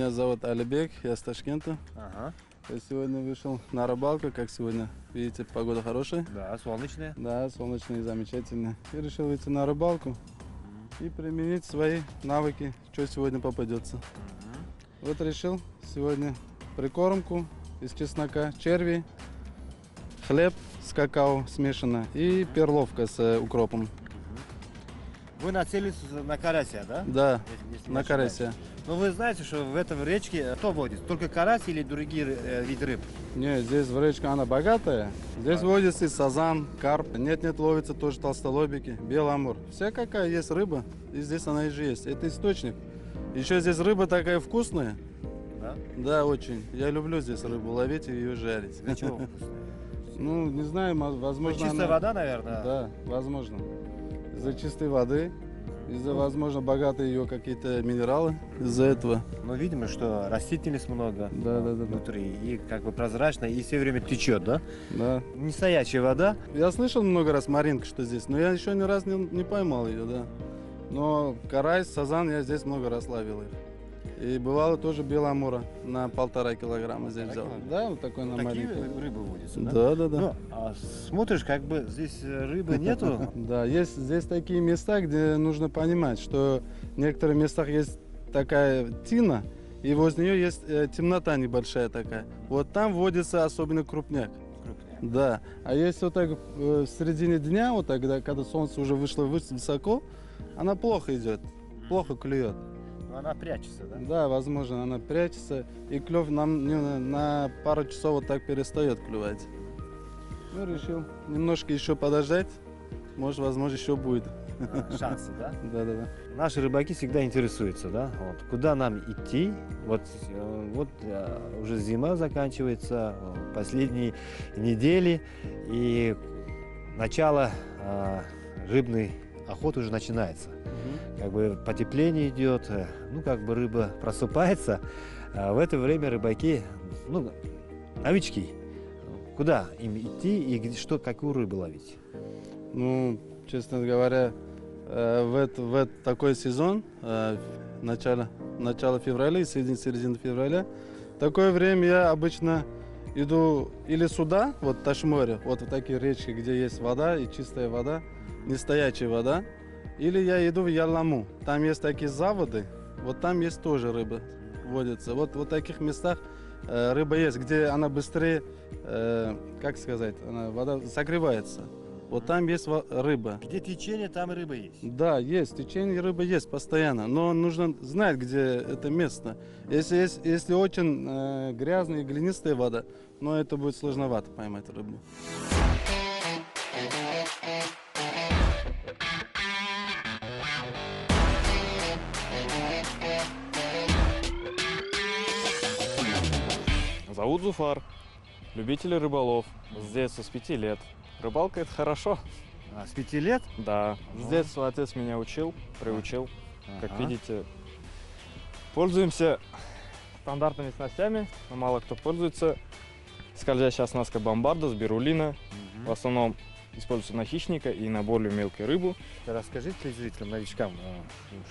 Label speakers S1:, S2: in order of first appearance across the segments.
S1: Меня зовут Алибек, я с Ташкента.
S2: Ага.
S1: Я сегодня вышел на рыбалку, как сегодня. Видите, погода хорошая.
S2: Да, солнечные.
S1: Да, солнечно и замечательно. И решил выйти на рыбалку и применить свои навыки, что сегодня попадется. Вот решил сегодня прикормку из чеснока, черви, хлеб с какао смешано и перловка с э, укропом.
S2: Вы нацелились на карася, да?
S1: Да, на карася.
S2: Но вы знаете, что в этом речке кто водит? Только карась или другие э, виды рыб?
S1: Не, здесь в речке она богатая. Здесь водится и сазан, карп. Нет-нет, ловится тоже толстолобики, белый амур. Вся какая есть рыба, и здесь она и же есть. Это источник. Еще здесь рыба такая вкусная.
S2: Да?
S1: Да, очень. Я люблю здесь рыбу ловить и ее жарить.
S2: Для чего?
S1: Ну, не знаю, мо-
S2: Ну,
S1: возможно...
S2: чистая
S1: она-
S2: вода, наверное.
S1: Да, возможно. Из-за чистой воды, из-за, возможно, богатые ее какие-то минералы. Из-за этого.
S2: Но видимо, что растительность много
S1: Да, да, да, да.
S2: внутри. И как бы прозрачно, и все время течет, да?
S1: Да.
S2: Не стоячая вода.
S1: Я слышал много раз Маринка, что здесь, но я еще ни раз не, не поймал ее, да. Но карась, сазан я здесь много раз ловил их. И бывало тоже беломора на полтора килограмма здесь взял. Да, вот такой на
S2: Такие рыбы водятся, да?
S1: Да, да, да.
S2: Ну, а смотришь, как бы здесь э, рыбы нету.
S1: Да, есть здесь такие места, где нужно понимать, что в некоторых местах есть такая тина, и возле нее есть э, темнота небольшая такая. Вот там водится особенно крупняк. Да. А если вот так э, в середине дня, вот тогда, когда солнце уже вышло выс- высоко, она плохо идет, плохо клюет.
S2: Она прячется, да?
S1: Да, возможно, она прячется, и клев нам не- на пару часов вот так перестает клювать. Ну, решил немножко еще подождать, может, возможно, еще будет.
S2: А, Шансы, да?
S1: Да-да-да.
S2: Наши рыбаки всегда интересуются, да, вот, куда нам идти. Вот, э, вот э, уже зима заканчивается, э, последние недели, и начало рыбной охоты уже начинается. Как бы потепление идет, э, ну как бы рыба просыпается. А в это время рыбаки, ну, новички, куда им идти и что, какую рыбу ловить?
S1: Ну, честно говоря, э, в, это, в это- такой сезон, э, начало, начало февраля и середина, середина февраля, такое время я обычно иду или сюда, вот Ташморе, вот в такие речки, где есть вода и чистая вода, не стоячая вода, или я иду в Яламу, там есть такие заводы, вот там есть тоже рыба водится. Вот в таких местах э, рыба есть, где она быстрее, э, как сказать, она, вода согревается. Вот там есть рыба.
S2: Где течение, там и рыба есть.
S1: Да, есть, течение рыбы есть постоянно, но нужно знать, где это место. Если, есть, если очень э, грязная и глинистая вода, но это будет сложновато поймать рыбу.
S3: Зовут Зуфар. Любитель рыболов. С детства, с пяти лет. Рыбалка это хорошо.
S2: А, с пяти лет?
S3: Да. С
S2: Ну.
S3: детства отец меня учил, приучил. Как
S2: Ага.
S3: видите, пользуемся стандартными снастями, но мало кто пользуется. Скользящая оснастка бомбарда с бирулина.
S2: Мгм.
S3: В основном используется на хищника и на более мелкую рыбу.
S2: Расскажи телезрителям, новичкам, а,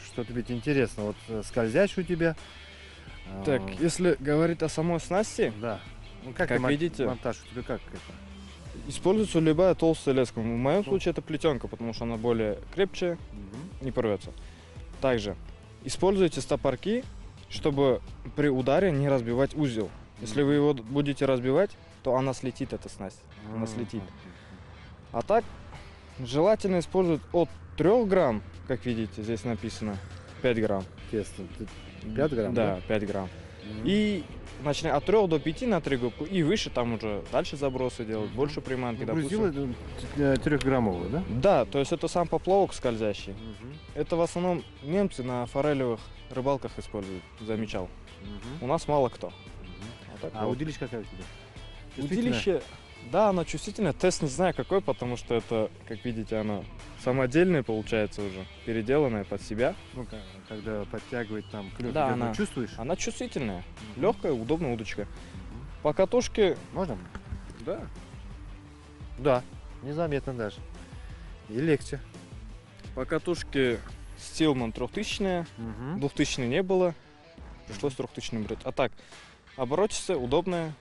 S2: что тебе интересно. Вот э, скользящий у тебя.
S3: Так, если говорить о самой снасти,
S2: Да. Ну, как,
S3: как видите-
S2: монтаж у тебя как это?
S3: используется любая толстая леска. В моем случае это плетенка, потому что она более крепче, не порвется. Также используйте стопорки, чтобы при ударе не разбивать узел. Если вы его будете разбивать, то она слетит, эта снасть. Она слетит. А так, желательно использовать от 3 грамм, как видите, здесь написано, 5 грамм.
S2: Тесто. Ты- 5 грамм,
S3: Да, 5 грамм. И начиная от 3 до 5 на трегубку, и выше там уже дальше забросы делать, больше приманки,
S2: Нагрузила
S3: допустим.
S2: э, трехграммовую, да?
S3: Да, то есть это сам поплавок скользящий. Это в основном немцы на форелевых рыбалках используют, замечал. У нас мало кто. А, так
S2: А
S3: вот.
S2: удилище какая у тебя?
S3: Удилище, да, оно чувствительное. Тест не знаю какой, потому что это, как видите, оно самодельное получается уже, переделанное под себя.
S2: Ну, когда подтягивает там клюв,
S3: Да, она-
S2: чувствуешь?
S3: Она чувствительная, легкая, удобная удочка. По катушке,
S2: Можно?
S3: да,
S2: Да. Незаметно даже. И легче.
S3: по катушке Стилман 3000 2000 не было. пришлось трехтысячный брать. А так, оборотица удобная,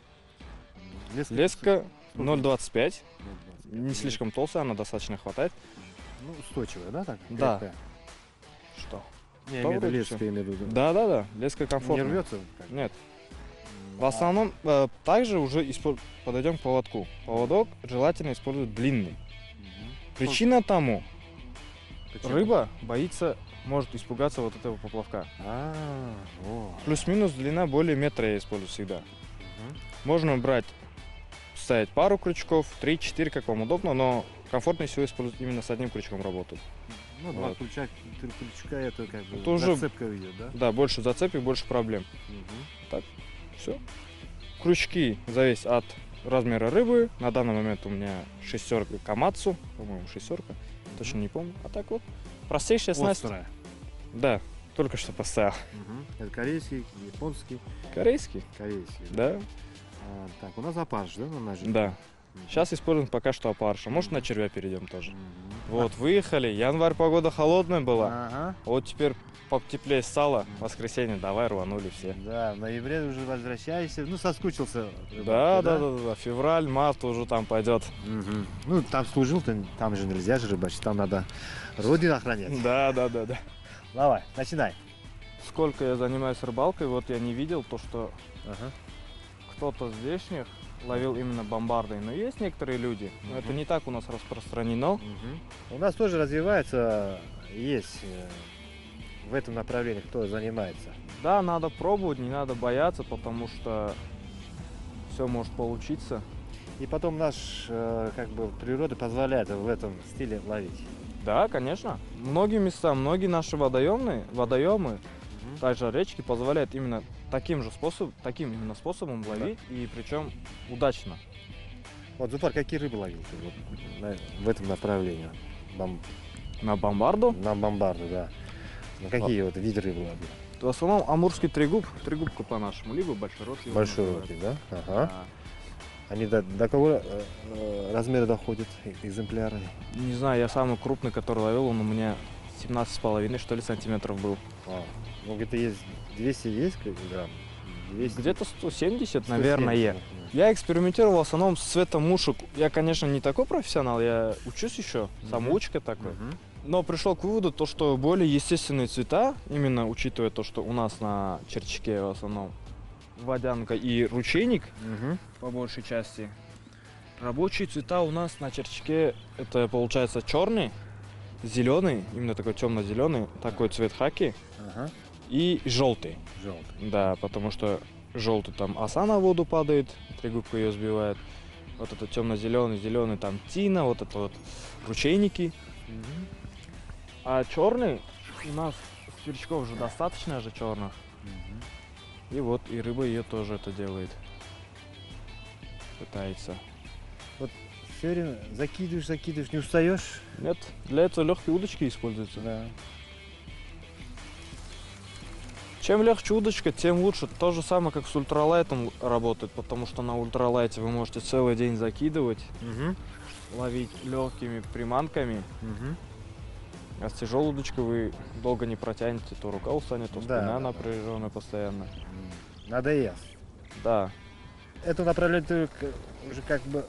S2: Леска?
S3: леска? 0,25,
S2: 0,25.
S3: не слишком толстая, она достаточно хватает.
S2: Ну, устойчивая, да, так?
S3: Да.
S2: Крепкая?
S3: Что?
S2: Не, я
S3: Да,
S2: имею в виду леска, я имею в виду.
S3: Да-да-да, леска
S2: Не
S3: комфортная.
S2: рвется? как?
S3: Нет.
S2: М,
S3: В основном, э, также уже испо- подойдем к поводку. Поводок желательно использовать длинный.
S2: Мгм.
S3: Причина тому,
S2: Почему?
S3: рыба боится, может испугаться вот этого поплавка.
S2: А.
S3: Плюс-минус длина более метра я использую всегда.
S2: Мгм.
S3: Можно брать, ставить пару крючков, 3-4, как вам удобно, но комфортнее всего использовать именно с одним крючком работать.
S2: Ну, два
S3: Вот.
S2: крючка, три крючка, это как бы
S3: Это уже-
S2: зацепка идет, да?
S3: Да, больше зацепик, больше проблем.
S2: Мгм.
S3: Все. Крючки зависят от размера рыбы. На данный момент у меня шестерка Камацу, по-моему, шестерка, точно не помню. А так вот, простейшая снасть.
S2: Острая.
S3: Да, только что поставил.
S2: Мгм. Это корейский, японский,
S3: Корейский,
S2: корейский.
S3: да,
S2: А, так, у нас опарыш, да, на ножи?
S3: да. Сейчас используем пока что опарша. Может, на червя перейдем тоже. Вот, выехали. Январь погода холодная была.
S2: Ага.
S3: Вот теперь потеплее стало. Воскресенье, давай рванули все.
S2: Да, в ноябре уже возвращаешься. Ну, соскучился.
S3: Да, да, да, да, да. Февраль, март уже там пойдет.
S2: Мгм. Ну, там служил, ты- там же нельзя же рыбачить, там надо родину охранять.
S3: Да, да, да, да.
S2: Давай, начинай.
S3: Сколько я занимаюсь рыбалкой, вот я не видел то, что
S2: Ага.
S3: Кто-то здешних ловил именно бомбардой. Но есть некоторые люди, но это
S2: Мгм.
S3: не так у нас распространено.
S2: Мгм. У нас тоже развивается, есть э, в этом направлении, кто занимается.
S3: Да, надо пробовать, не надо бояться, потому что все может получиться.
S2: И потом наш, э, как бы, природа позволяет в этом стиле ловить.
S3: Да, конечно. Многие места, многие наши водоемные, водоемы, также речки позволяют именно таким же способом, таким именно способом ловить, и причем удачно.
S2: Вот, Зуфар, какие рыбы ловил ты вот на- в этом направлении? Бом-
S3: На бомбарду
S2: на бомбарду, да. На какие вот виды рыбы ловил?
S3: в основном амурский тригуб, тригубка по-нашему, либо большерот. его
S2: Большой руки, да? Ага.
S3: Да.
S2: Они до, до какого э, э, размера доходят э- экземпляры?
S3: Не знаю, я самый крупный, который ловил, он у меня 17,5 что ли сантиметров был.
S2: А, ну где-то есть 200 есть грамм? 200?
S3: Где-то 170,
S2: 170,
S3: наверное.
S2: наверное.
S3: Я экспериментировал в основном с цветом мушек. Я, конечно, не такой профессионал, я учусь еще, самоучка такой.
S2: Мгм.
S3: Но пришел к выводу, то, что более естественные цвета, именно учитывая то, что у нас на черчаке в основном водянка и ручейник,
S2: Мгм.
S3: по большей части. Рабочие цвета у нас на черчаке это получается черный, зеленый, именно такой темно-зеленый, такой цвет хаки
S2: Ага.
S3: и желтый.
S2: Желтый.
S3: Да, потому что желтый там оса на воду падает, тригубка ее сбивает. Вот это темно-зеленый, зеленый там тина, вот это вот ручейники. А черный у нас сверчков уже достаточно же черных. И вот и рыба ее тоже это делает. Пытается.
S2: Все время закидываешь, закидываешь, не устаешь?
S3: Нет, для этого легкие удочки используются.
S2: Да.
S3: Чем легче удочка, тем лучше. То же самое, как с ультралайтом работает, потому что на ультралайте вы можете целый день закидывать,
S2: Угу.
S3: ловить легкими приманками. А с тяжелой удочкой вы долго не протянете, то рука устанет, то
S2: Да,
S3: спина
S2: да, да.
S3: напряженная постоянно.
S2: Надоест.
S3: Да,
S2: Это направление ты уже как бы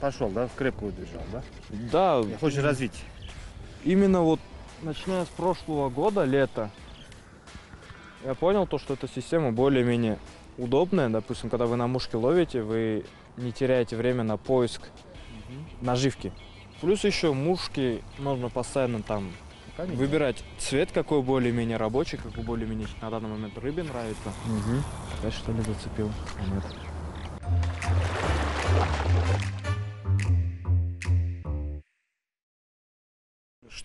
S2: пошел, да, в крепкую движал, да?
S3: да.
S2: И хочешь развить.
S3: Именно вот начиная с прошлого года, лета, я понял то, что эта система более-менее удобная. Допустим, когда вы на мушке ловите, вы не теряете время на поиск наживки. Плюс еще мушки можно постоянно там выбирать цвет, какой более-менее рабочий, какой более-менее на данный момент рыбе нравится.
S2: Угу.
S3: Я что ли зацепил? Нет.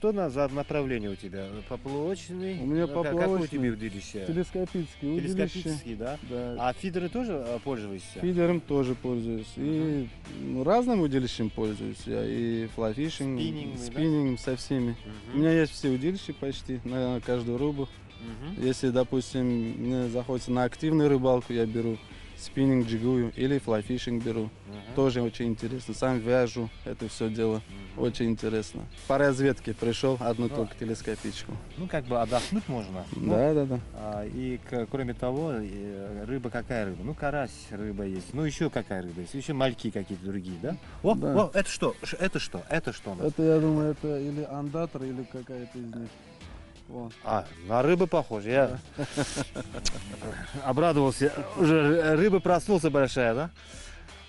S2: Что на, за направление у тебя? Поплавочный?
S1: У меня
S2: как- Какое у
S1: поплавочный.
S2: тебя удилище?
S1: Телескопический удилище.
S2: Телескопический, да?
S1: Да.
S2: А фидеры тоже а, пользуешься?
S1: Фидером тоже пользуюсь. И ну, разным удилищем пользуюсь я. И fly fishing,
S2: Спиннингом, да?
S1: со всеми.
S2: Мгм.
S1: У меня есть все удилища почти на каждую рыбу.
S2: Мгм.
S1: Если, допустим, мне заходится на активную рыбалку, я беру спиннинг джигую или fly fishing беру.
S2: Ага.
S1: Тоже очень интересно. Сам вяжу это все дело.
S2: Мгм.
S1: Очень интересно. По разведке пришел, одну
S2: Да.
S1: только телескопичку.
S2: Ну, как бы отдохнуть можно. Ну,
S1: Да, да, да.
S2: а, и кроме того, э, рыба какая рыба? Ну, карась рыба есть. Ну, еще какая рыба есть? Еще мальки какие-то другие, да? О,
S1: Да.
S2: о, это что? Это что? Это что? у нас?
S1: Это, я думаю, это или андатор, или какая-то из них. Вон.
S2: А, на рыбы похоже. Я обрадовался. Уже ры- рыба проснулся большая, да?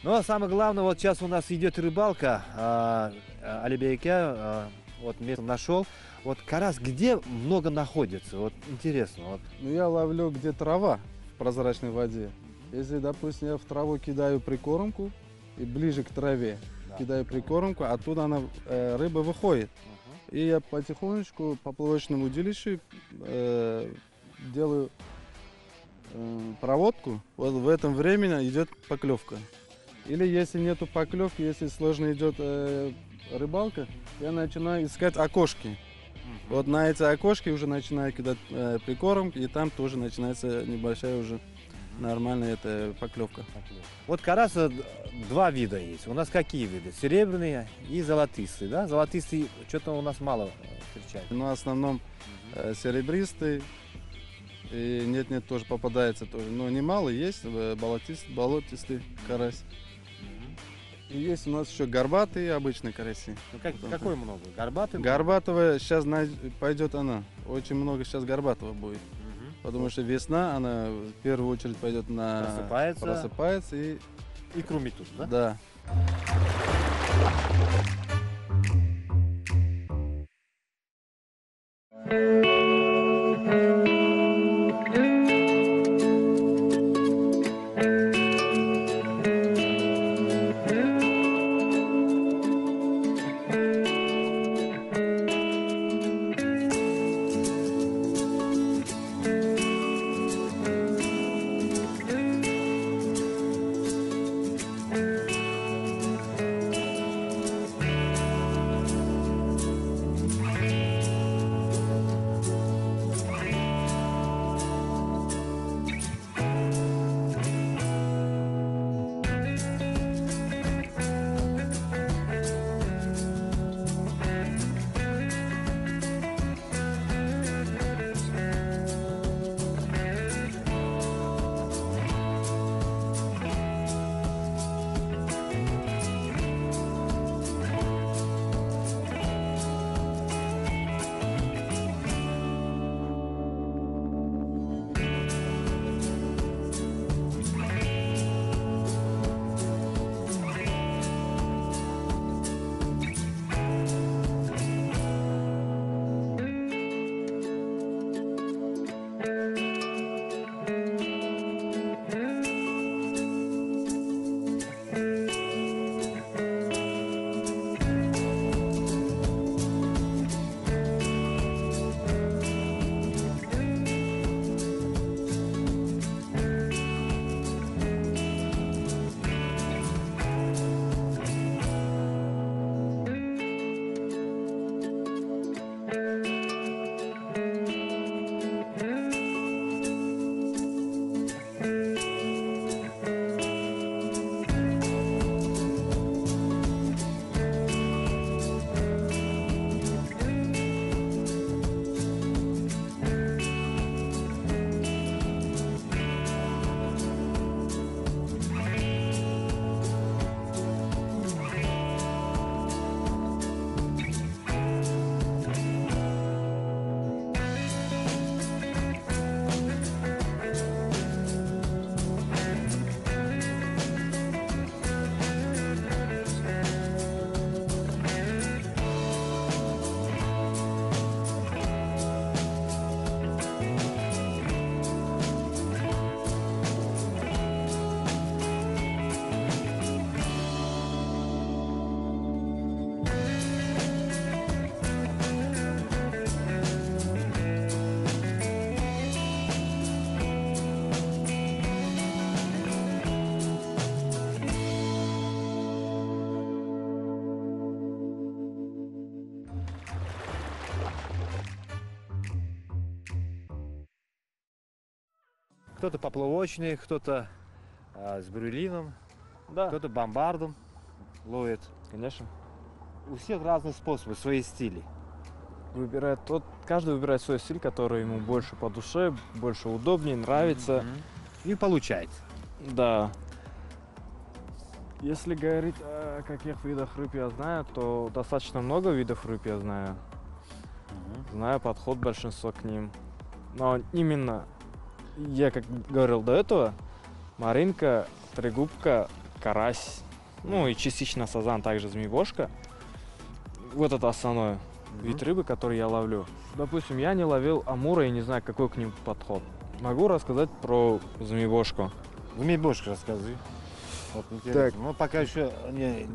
S2: Ну, а самое главное, вот сейчас у нас идет рыбалка. А, а, Алибейке, а, вот место нашел. Вот карась где много находится? Вот интересно. Вот.
S1: Ну, я ловлю, где трава в прозрачной воде. Если, допустим, я в траву кидаю прикормку и ближе к траве кидаю прикормку, оттуда она, э, рыба выходит. И я потихонечку по плавочному удилищу э, делаю э, проводку. Вот в этом времени идет поклевка. Или если нету поклевки, если сложно идет э, рыбалка, я начинаю искать окошки. Вот на эти окошки уже начинаю кидать э, прикормки, и там тоже начинается небольшая уже нормальная эта поклевка.
S2: Вот караса два вида есть. У нас какие виды? Серебряные и золотистые, да? Золотистые что-то у нас мало э, встречается.
S1: Но в основном э, серебристый, и нет-нет тоже попадается тоже. Но немало есть, э, болотист, болотистый карась. И есть у нас еще горбатые обычные караси.
S2: Ну, как-
S1: Вот
S2: какой много? Горбатый?
S1: Горбатого сейчас пойдет она. Очень много сейчас горбатого будет. Потому что весна, она в первую очередь пойдет на...
S2: Просыпается.
S1: Просыпается и...
S2: И крумит тут, да?
S1: Да.
S2: Кто-то поплавочный, кто-то а, с брюлином,
S3: Да,
S2: кто-то бомбардом ловит.
S3: конечно.
S2: У всех разные способы, свои стили.
S3: Выбирает тот, каждый выбирает свой стиль, который ему больше по душе, больше удобнее, нравится.
S2: Мгм. И получается.
S3: Да. Если говорить о каких видах рыб я знаю, то достаточно много видов рыб я знаю. Знаю подход большинства к ним. Но именно, я как говорил до этого, маринка, трегубка, карась, ну и частично сазан, также змеебошка. Вот это основной вид рыбы, который я ловлю. Допустим, я не ловил амура и не знаю, какой к ним подход. Могу рассказать про змеебошку.
S2: Змеебошка расскажи. Вот интересно. Ну, пока еще не...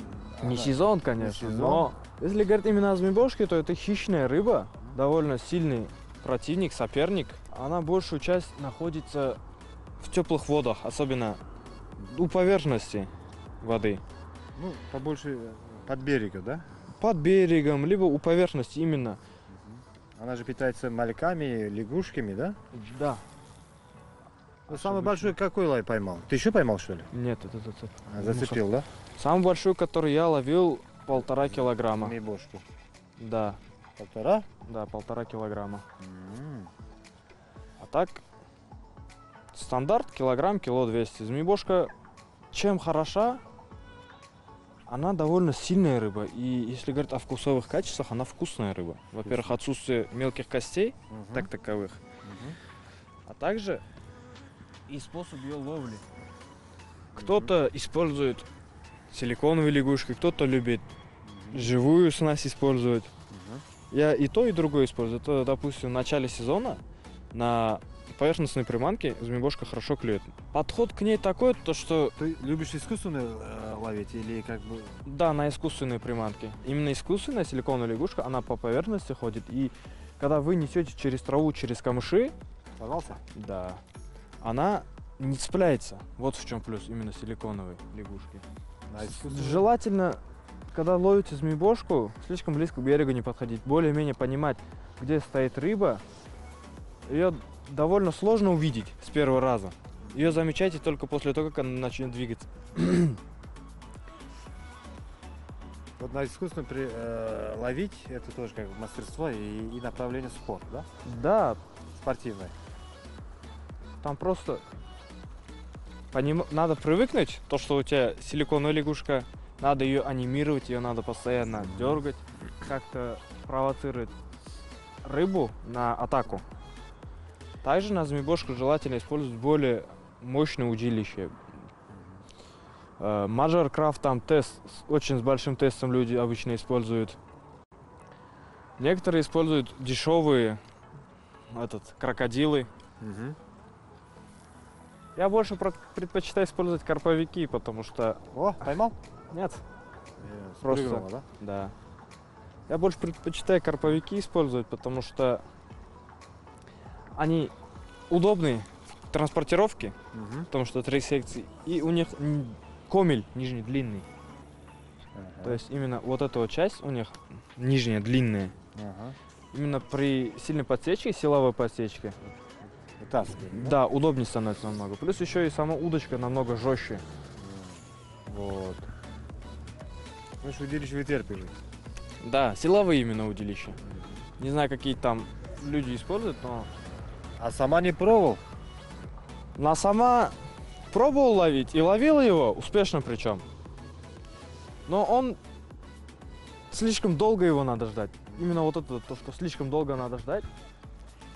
S3: Не
S2: она-
S3: сезон, конечно,
S2: сезон.
S3: но если говорить именно о змеебошке, то это хищная рыба, довольно сильный противник, соперник. Она большую часть находится в теплых водах, особенно у поверхности воды.
S2: Ну, побольше э, под берегом, да?
S3: Под берегом, либо у поверхности именно.
S2: Она же питается мальками, лягушками, да?
S3: Да.
S2: Ну, самый большой какой лай поймал? Ты еще поймал, что ли?
S3: Нет, это зацеп.
S2: А, зацепил, да?
S3: Самый большой, который я ловил, полтора килограмма.
S2: Змеебошку.
S3: Да,
S2: Полтора?
S3: да, полтора килограмма.
S2: М.
S3: А так, стандарт килограмм, кило 200. Змеебошка чем хороша? Она довольно сильная рыба. И если говорить о вкусовых качествах, она вкусная рыба. Во-первых, отсутствие мелких костей,
S2: Мгм.
S3: так таковых.
S2: Мгм.
S3: А также и способ ее ловли. Кто-то использует силиконовые лягушки, кто-то любит живую снасть использовать. Я и то, и другое использую. Это, допустим, в начале сезона на поверхностной приманке змеебошка хорошо клюет. Подход к ней такой, то что
S2: Ты любишь искусственно э, ловить или как бы...
S3: да, на искусственной приманке. Именно искусственная силиконовая лягушка, она по поверхности ходит. И когда вы несете через траву, через камыши,
S2: Сорвался?
S3: да, она не цепляется. Вот в чем плюс именно силиконовой лягушки.
S2: На искусственную?
S3: Желательно, когда ловите змеебошку, слишком близко к берегу не подходить. Более-менее понимать, где стоит рыба. Ее довольно сложно увидеть с первого раза. Ее замечайте только после того, как она начнет двигаться.
S2: Вот на искусственно при, э, ловить, это тоже как бы мастерство и, и направление спорта, да?
S3: Да,
S2: Спортивное.
S3: там просто поним- надо привыкнуть, то, что у тебя силиконовая лягушка, надо ее анимировать, ее надо постоянно дергать, как-то провоцировать рыбу на атаку. Также на змеебошку желательно использовать более мощное удилище. Э, Craft там тест, очень с большим тестом люди обычно используют. Некоторые используют дешевые этот, крокодилы,
S2: Мгм.
S3: Я больше предпочитаю использовать карповики, потому что...
S2: О, поймал?
S3: Нет,
S2: Э,
S3: Просто-
S2: спрыгнуло, да?
S3: да. Я больше предпочитаю карповики использовать, потому что они удобные в транспортировке,
S2: Мгм.
S3: потому что три секции, и у них комель нижний длинный.
S2: Ага.
S3: То есть именно вот эта вот часть у них нижняя длинная.
S2: Ага.
S3: Именно при сильной подсечке, силовой подсечке,
S2: Вытаскиваем,
S3: да, удобнее становится намного. Плюс еще и сама удочка намного жестче.
S2: Вот. Ну что, удилище вытерпливает.
S3: Да, силовые именно удилища. Не знаю, какие там люди используют, но
S2: А сама не пробовал?
S3: на сама пробовал ловить и ловил его, успешно причем. Но он слишком долго его надо ждать. Именно вот это то, что слишком долго надо ждать.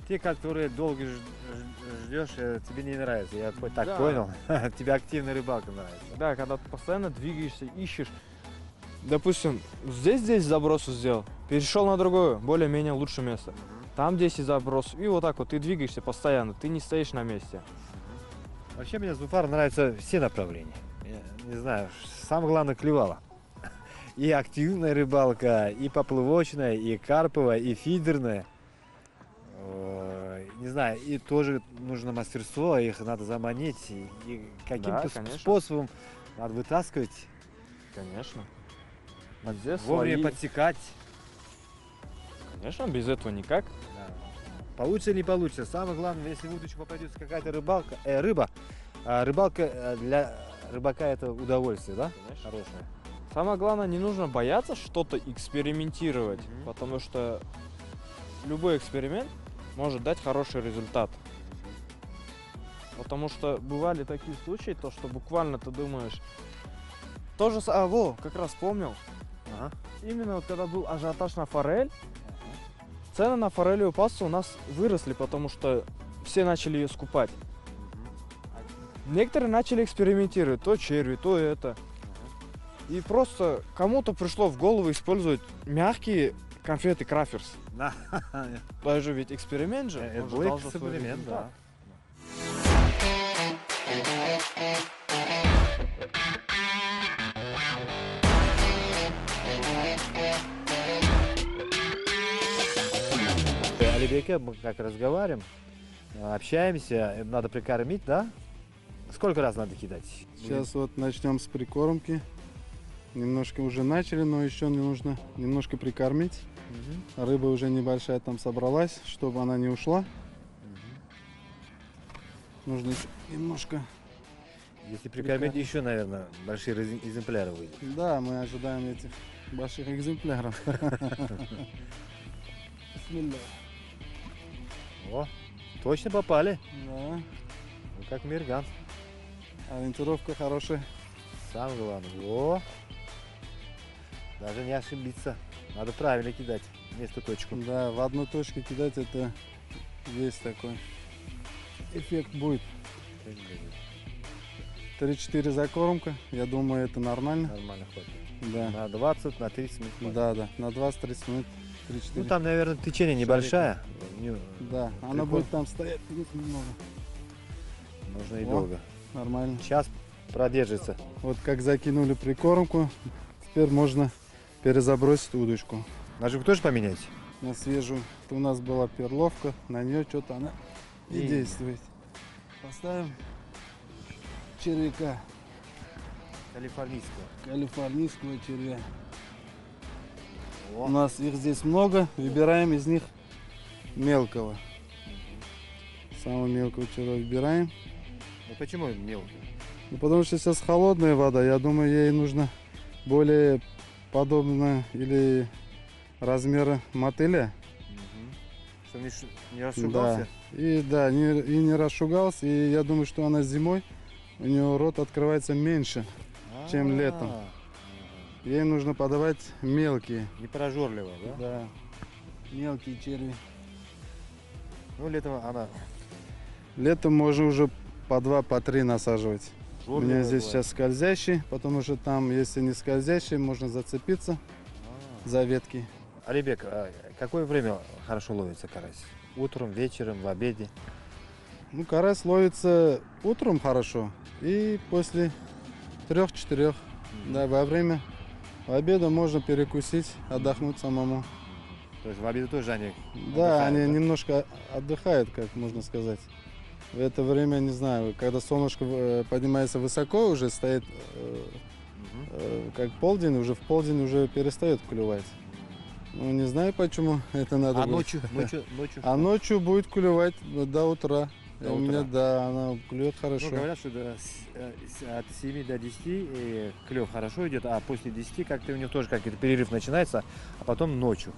S2: Те, которые долго ж- ж- ждешь, э, тебе не нравится. Я так
S3: Да.
S2: понял. Тебе активная рыбалка нравится.
S3: Да, когда ты постоянно двигаешься, ищешь. Допустим, здесь здесь заброс сделал, перешел на другое, более-менее лучшее место. Там 10 заброс, и вот так вот ты двигаешься постоянно, ты не стоишь на месте.
S2: Вообще мне Зуфар нравятся все направления. Я не знаю, самое главное клевало. И активная рыбалка, и поплывочная, и карповая, и фидерная. Не знаю, и тоже нужно мастерство, их надо заманить, и, каким-то с-
S3: конечно.
S2: способом надо вытаскивать,
S3: Конечно. Везде
S2: вовремя
S3: свои.
S2: подсекать.
S3: Конечно, без этого никак.
S2: Да. Получится или не получится. Самое главное, если в удочку попадется какая-то рыбалка, э, рыба, А рыбалка э, для рыбака это удовольствие, да?
S3: Конечно.
S2: Хорошее.
S3: Самое главное, не нужно бояться что-то экспериментировать,
S2: Мгм.
S3: потому что любой эксперимент может дать хороший результат. Потому что бывали такие случаи, то что буквально ты думаешь, тоже, а во, как раз вспомнил,
S2: Ага.
S3: именно вот когда был ажиотаж на форель, цены на форелевую пасту у нас выросли, потому что все начали ее скупать. Некоторые начали экспериментировать, то черви, то это. И просто кому-то пришло в голову использовать мягкие конфеты краферс.
S2: Да.
S3: Даже ведь эксперимент же.
S2: Это
S3: он же
S2: был эксперимент, да. Алибеке, мы как разговариваем, общаемся, надо прикормить, да? Сколько раз надо кидать?
S1: Сейчас вот начнем с прикормки. Немножко уже начали, но еще не нужно немножко прикормить.
S2: Мгм.
S1: Рыба уже небольшая там собралась, чтобы она не ушла. Нужно еще немножко.
S2: Если прикормить, еще, наверное, большие экземпляры выйдут.
S1: Да, мы ожидаем этих больших экземпляров. Бисмилля.
S2: О, точно попали.
S1: Да,
S2: Ну, как мерган.
S1: ориентировка хорошая.
S2: Самое главное. О, даже не ошибиться. Надо правильно кидать вместо точку.
S1: Да, в одну точку кидать это весь такой эффект будет. 3-4 закормка, я думаю, это нормально.
S2: Нормально хватит.
S1: Да,
S2: На 20, на 30 минут. хватит.
S1: да, да, на 20-30 минут 3-4.
S2: Ну там, наверное, течение небольшая. Не-
S1: Да, она
S2: Прикольно.
S1: будет там стоять немного.
S2: Нужно и
S1: О.
S2: долго.
S1: Нормально.
S2: Час продержится.
S1: Вот как закинули прикормку, теперь можно перезабросить удочку
S2: Наживку тоже поменять?
S1: на свежую. Это у нас была перловка, на нее что-то она не
S2: И-
S1: действует. Поставим червяка,
S2: Калифорнийского.
S1: калифорнийского червя. У нас их здесь много, выбираем из них мелкого. Самого мелкого червя выбираем.
S2: ну почему мелкий?
S1: Ну, потому что сейчас холодная вода, я думаю, ей нужно более подобно или размера мотыля.
S2: Чтобы не, не расшугался?
S1: И да, не, и не расшугался. И я думаю, что она зимой, у нее рот открывается меньше. Чем
S2: А,
S1: летом. Ей нужно подавать мелкие.
S2: Не прожорливая, да?
S1: Да. Мелкие черви.
S2: Ну, летом она
S1: Летом можно уже по два, по три насаживать. У меня здесь
S2: бывает.
S1: сейчас скользящий, потому что там, если не скользящий, можно зацепиться
S2: А.
S1: за ветки.
S2: Алибек, а какое время хорошо ловится карась? Утром, вечером, в обеде?
S1: Ну, карась ловится утром хорошо и после трех-четырех. Да, во время обеда можно перекусить, отдохнуть самому.
S2: То есть в обеду тоже они
S1: Да,
S2: Отдыхают,
S1: они
S2: да?
S1: немножко отдыхают, как можно сказать. В это время, не знаю, когда солнышко э, поднимается высоко, уже стоит э, как полдень, уже в полдень уже перестает клювать. Ну, не знаю почему это надо
S2: А
S1: будет.
S2: ночью, ночью, ночью
S1: А ночью будет клювать до утра.
S2: До
S1: И у меня,
S2: утра.
S1: да, она клюет хорошо.
S2: Ну, говорят, что до э, от 7 до 10 э, клев хорошо идет, а после 10 как-то у него тоже какой-то перерыв начинается, а потом ночью.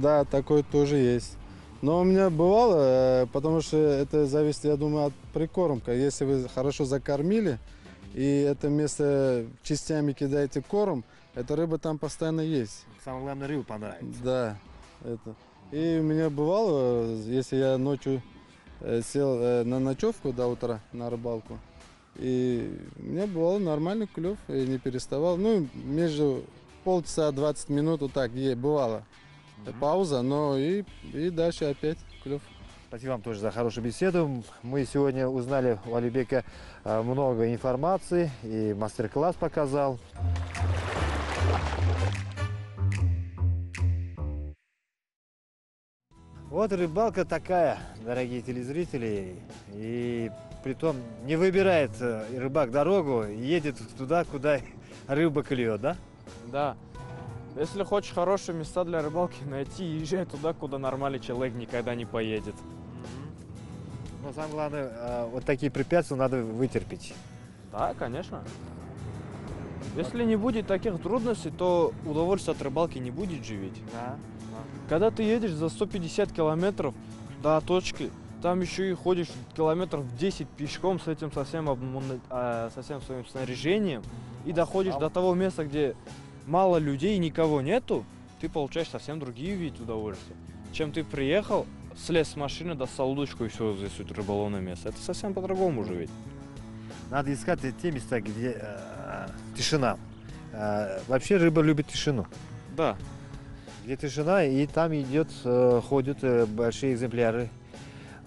S1: Да, такое тоже есть. Но у меня бывало, э, потому что это зависит, я думаю, от прикормка. Если вы хорошо закормили, и это место частями кидаете корм, эта рыба там постоянно есть.
S2: Самое главное, рыбу понравится.
S1: Да, это. И у меня бывало, э, если я ночью сел э, на ночевку до утра на рыбалку, и у меня бывало нормальный клев, и не переставал. Ну, между полчаса 20 минут вот так е- бывало.
S2: Мгм.
S1: Пауза, но и, и дальше опять клев.
S2: Спасибо вам тоже за хорошую беседу. Мы сегодня узнали у Алибека э, много информации и мастер-класс показал. Вот рыбалка такая, дорогие телезрители. И притом не выбирает э, рыбак дорогу, едет туда, куда рыба клюет, да?
S3: Да. Если хочешь хорошие места для рыбалки найти, езжай туда, куда нормальный человек никогда не поедет.
S2: Но самое главное, а, вот такие препятствия надо вытерпеть.
S3: Да, конечно. Если не будет таких трудностей, то удовольствие от рыбалки не будет живить.
S2: Да.
S3: Когда ты едешь за 150 километров до точки, там еще и ходишь километров 10 пешком с этим совсем, обмуна- а, со всем своим снаряжением, и доходишь до того места, где мало людей никого нету, ты получаешь совсем другие вид удовольствия. Чем ты приехал, слез с машины, достал удочку и все, здесь рыболовное место. Это совсем по-другому уже ведь.
S2: Надо искать те места, где э, тишина. Э, вообще рыба любит тишину.
S3: Да,
S2: Где тишина, и там идет, э, ходят э, большие экземпляры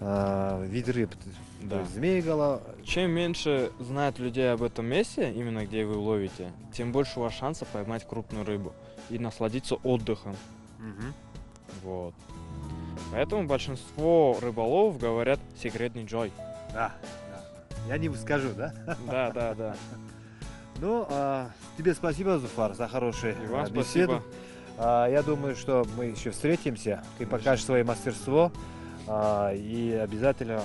S2: э, вид рыб. То
S3: да.
S2: есть змееголова.
S3: Чем меньше знает людей об этом месте, именно где вы ловите, тем больше у вас шанса поймать крупную рыбу и насладиться отдыхом. Вот. Поэтому большинство рыболовов говорят секретный джой.
S2: Да, да. Я не скажу, да?
S3: Да, да, да.
S2: Ну, а, тебе спасибо, Зуфар, за а, беседу.
S3: спасибо.
S2: А, я думаю, что мы еще встретимся. Ты покажешь свое мастерство а, и обязательно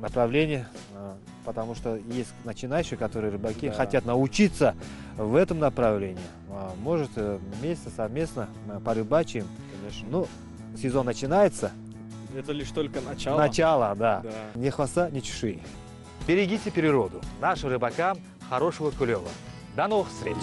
S2: направление, а, потому что есть начинающие, которые рыбаки
S3: Да.
S2: хотят научиться в этом направлении. Может, э, вместе, совместно э, порыбачим.
S3: Конечно.
S2: Ну, сезон начинается.
S3: это лишь только начало.
S2: Начало, да.
S3: Да.
S2: Ни хвоста, ни чешуи. Берегите природу. Нашим рыбакам хорошего клева. До новых встреч!